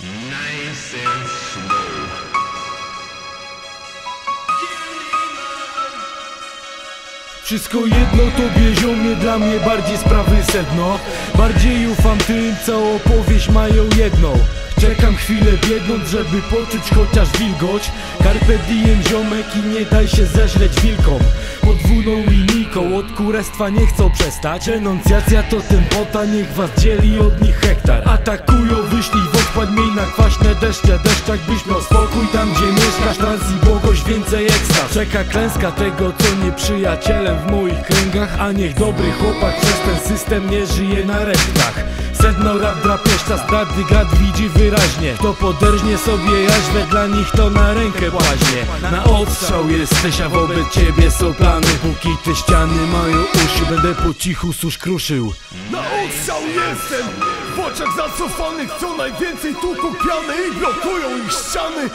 Nice and slow. Wszystko jedno tobie ziomie, dla mnie bardziej sprawy sedno. Bardziej ufam tym, co opowieść mają jedną Czekam chwilę biednąc, żeby poczuć chociaż wilgoć. Carpe diem ziomek i nie daj się zeżreć wilkom. Podwójną linijką od kurestwa nie chcą przestać. Enuncjacja to tempota, niech was dzieli od nich hektar. Atakują, wyślij w odpad, miej na kwaśne deszcze Deszczak byś miał spokój tam gdzie mieszkasz. Trans i błogość, więcej ekstaz Czeka klęska tego co nieprzyjacielem w moich kręgach. A niech dobry chłopak przez ten system nie żyje na resztkach Sedno rap drapieżca, zdrady gad widzi wyraźnie. Kto poderżnie sobie jaźwę, dla nich to na rękę płaźnie. Na odstrzał jesteś, a wobec ciebie są plany. Póki te ściany mają uszy, będę po cichu susz kruszył. Na odstrzał jestem Oczach zacofanych co najwięcej tłuku piany I blokują ich ściany.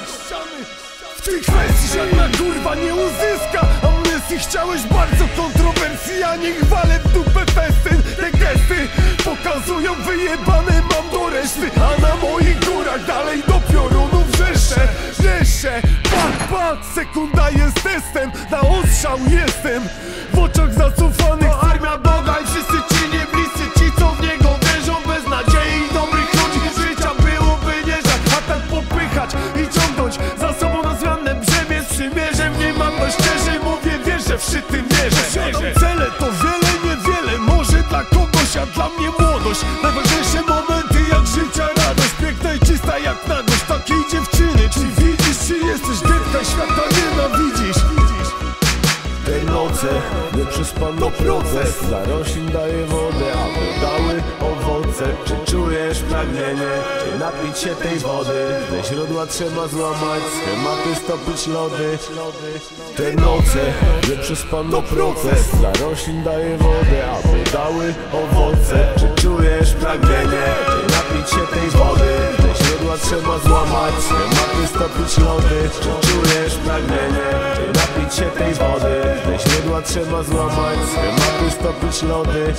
W tej kwestii żadna kurwa nie uzyska Amnestii. Chciałeś bardzo kontrowersji A niech walę w dupę festyn. Te gesty pokazują wyjebane mam do reszty. A na moich górach dalej do piorunów wrzeszę Wrzeszę, pat, pat, sekunda jest testem. Na ostrzał jestem. W oczach mówię wierzę. W szyty mierze Mam cele to wiele, niewiele. Może dla kogoś, a dla mnie młodość. Najważniejsze momenty jak życia radość. Piękna i czysta jak nagość. Takiej dziewczyny Czy widzisz, czy jesteś detka, świata nieprzespany proces Dla roślin daje wodę, aby dały owoce. Czy czujesz pragnienie, czy napić się tej wody? Ze źródła trzeba złamać, schematy stopić lody. Te noce, nieprzespany proces Dla roślin daje wodę, aby dały owoce. Czy czujesz pragnienie, czy napić się tej wody? Ze źródła trzeba złamać, schematy stopić lody. Czy czujesz pragnienie, czy napić się tej wody trzeba złamać, schematy stopić lody